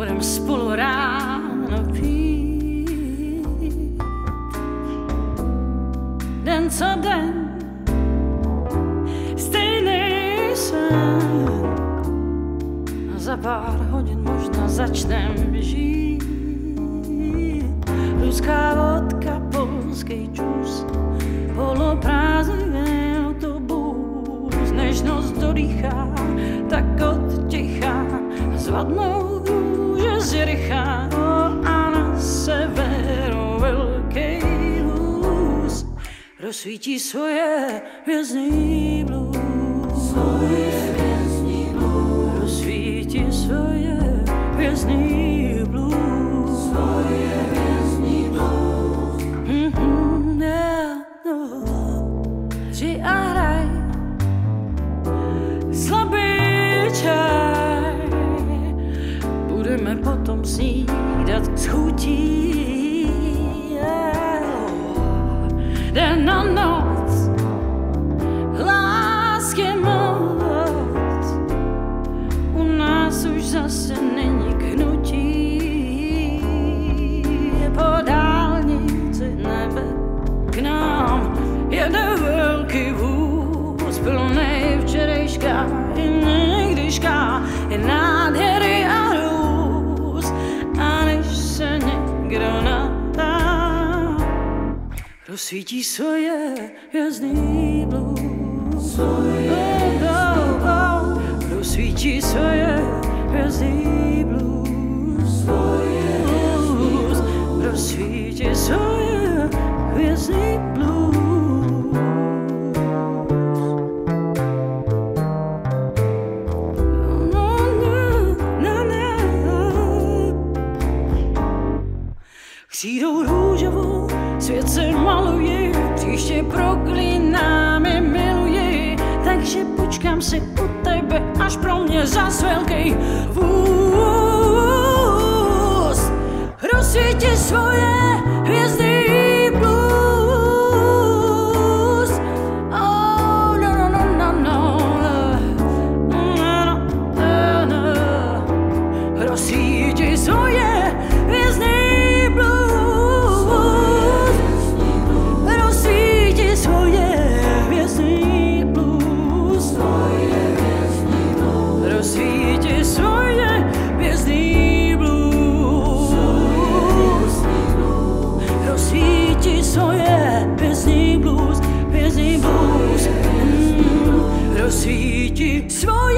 budem spolu ráno pít. Den co den, stejný sen, a za pár hodin možná začnem žít. Ruská vodka, polský džus, poloprázdný autobus, nežnost dodýchá, tak odtichá, zvadnou růže z Jericha, o, a na severu velký hus rozsvítí svoje hvězdný blues. Svoje hvězdný blues. Rozsvítí svoje Potom snídat s chutí. Den a noc, lásky moc. U nás už zase není k. rozsvítí svoje hvězdný blues. Svoje oh, oh, oh, rozsvítí svoje hvězdný blues. Svoje blues. Rozsvítí svoje hvězdný blues. No, no, no, růžovou svět se maluje, příště proklináme miluji, takže počkám si u tebe, až pro mě zas velký vůz. Rozsvíti svoje blues, hvězdný